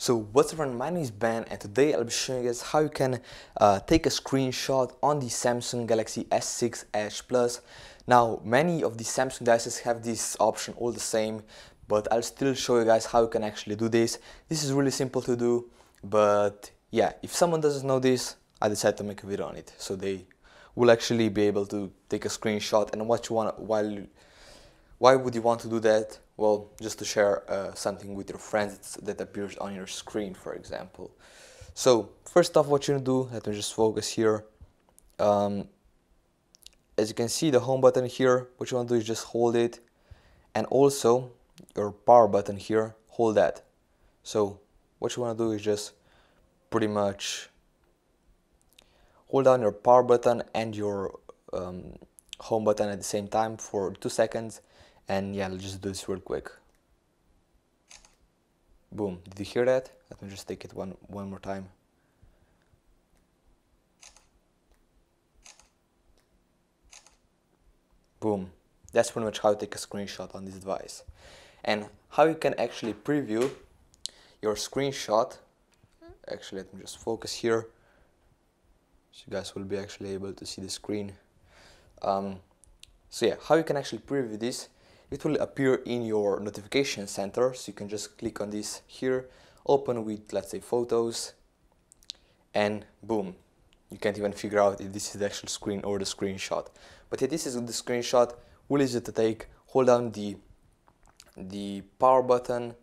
So what's up everyone, my name is Ben and today I'll be showing you guys how you can uh, take a screenshot on the Samsung Galaxy S6 Edge Plus. Now many of the Samsung devices have this option all the same but I'll still show you guys how you can actually do this. This is really simple to do but yeah if someone doesn't know this I decided to make a video on it so they will actually be able to take a screenshot and you want while why would you want to do that? Well, just to share uh, something with your friends that appears on your screen, for example. So, first off, what you do, let me just focus here. Um, as you can see, the home button here, what you want to do is just hold it. And also, your power button here, hold that. So, what you want to do is just pretty much hold down your power button and your um, home button at the same time for two seconds and yeah let's just do this real quick. Boom. Did you hear that? Let me just take it one one more time. Boom. That's pretty much how to take a screenshot on this device. And how you can actually preview your screenshot. Actually let me just focus here. So you guys will be actually able to see the screen. Um, so yeah how you can actually preview this it will appear in your notification center. So you can just click on this here open with let's say photos and boom. You can't even figure out if this is the actual screen or the screenshot. But this is the screenshot really easy to take hold down the the power button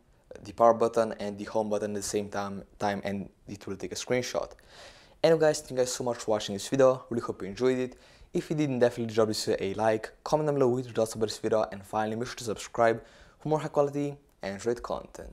the power button and the home button at the same time time and it will take a screenshot. Anyway guys thank you guys so much for watching this video. Really hope you enjoyed it if you didn't definitely drop this video a like, comment down below with your thoughts about this video, and finally make sure to subscribe for more high quality Android content.